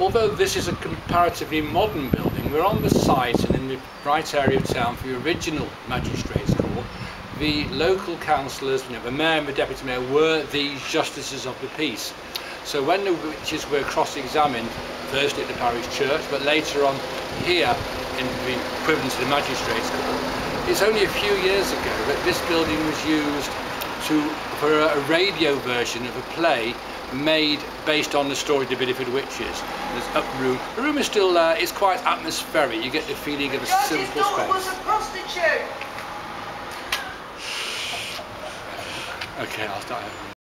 Although this is a comparatively modern building, we're on the site and in the right area of town for the original Magistrates Court. The local councillors, you know, the mayor and the deputy mayor were the justices of the peace. So when the witches were cross-examined, firstly at the parish church, but later on here in the equivalent to the Magistrates Court, it's only a few years ago that this building was used to, for a radio version of a play made based on the story of the Bideford Witches. There's up room. The room is still there. It's quite atmospheric. You get the feeling of a George's simple daughter was a space. prostitute. Okay, I'll start.